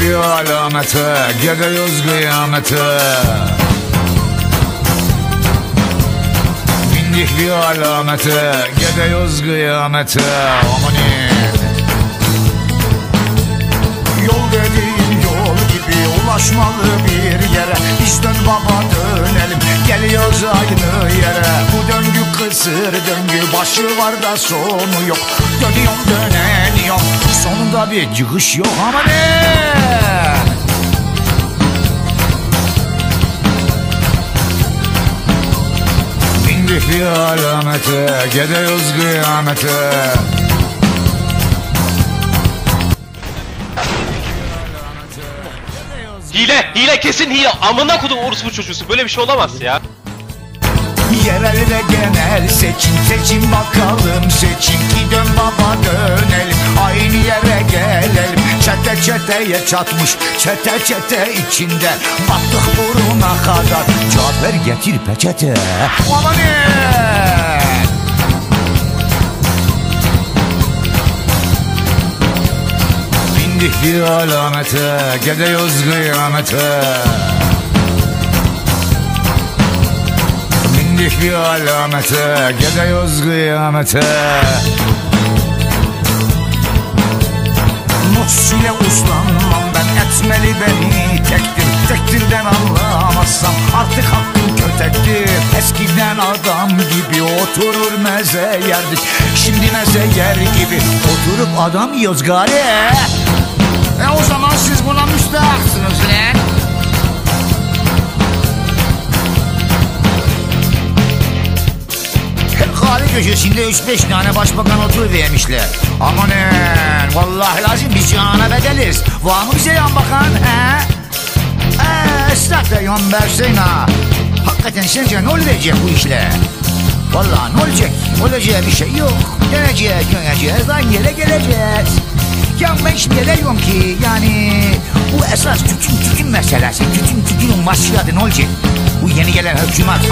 bir alamete Gidiyoruz kıyamete. Bindik bir alamete Gidiyoruz kıyamete. Amanin Yol dediğin yol gibi ulaşmalı bir yere. Biz dön baba dönelim geliyoruz aynı yere. Bu döngü kısır döngü başı var da sonu yok. Dönüyorum döneniyorum bir çıkış yok ama ne? Bindik bir alamete Gidiyoruz kıyamete Hile, hile kesin hile. Amına kodum orospu çocuğusu. Böyle bir şey olamaz ya. Yerel ve genel seçim çete çeteye çatmış çete çete içinde battık buruna kadar. Cafer getir peçete. Amanın Bindik bir alamete Gidiyoruz kıyamete. Bindik bir alamete Gidiyoruz kıyamete Mutsile uslanmam ben etmeli beni. Tektir Tektirden anlamazsam artık hakkım kötektir. Eskiden adam gibi oturur meze yerdik Şimdi meze yer gibi. Oturup adam yiyoruz gari. E o zaman köşesinde 3-5 tane başbakan oturuvermişler. Amanın vallahi lazım biz cihana bedeliz. Var mı bize yan bakan he? Eee yan versin ha. Hakikaten sence ne olacak bu işle? Vallahi ne olacak? Olacağı bir şey yok. Döneceğiz, döneceğiz, aynı yere geleceğiz. Ya ben şimdi diyorum ki yani bu esas tütün tütün meselesi. Tütün tütünün başladı ne olacak? Bu yeni gelen hükümet